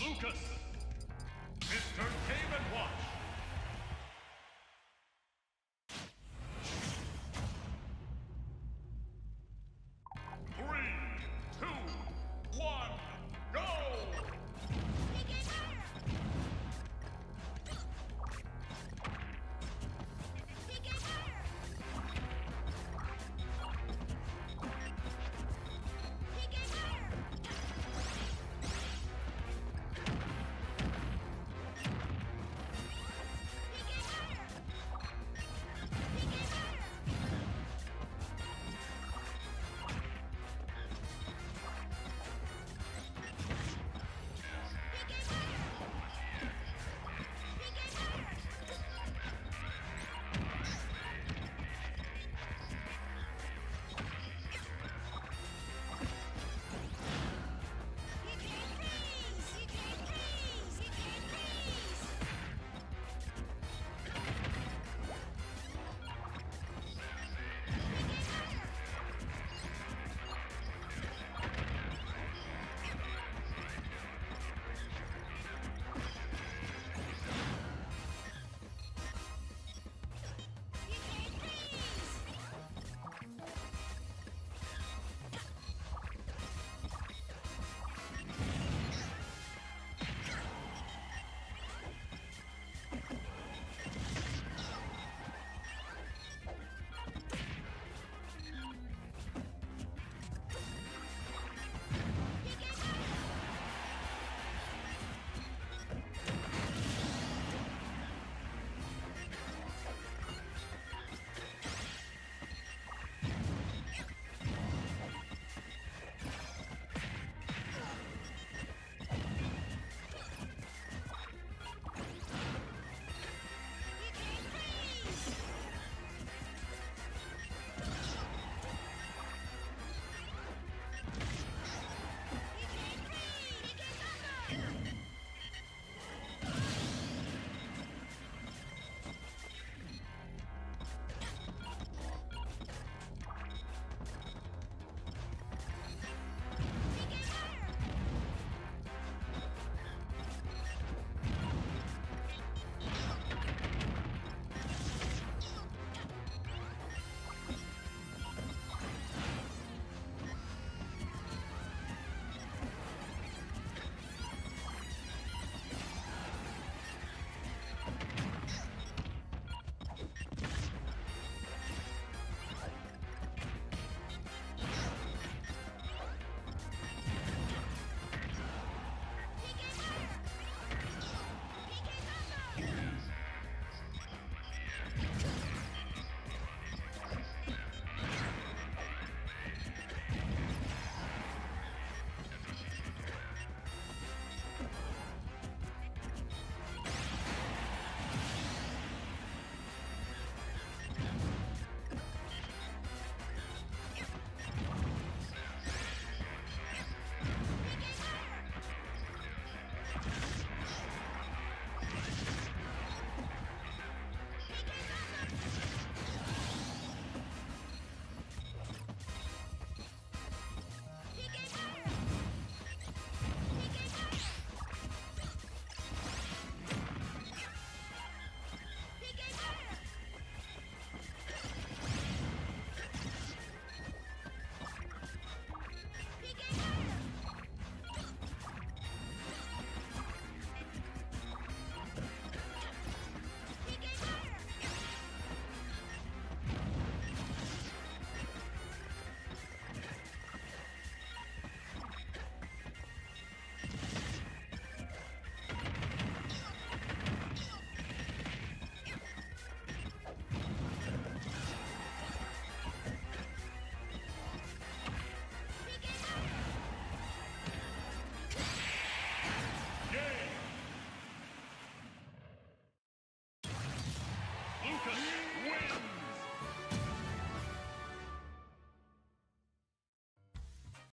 Lucas. Mr. Game and Watch. Three, two, one, go!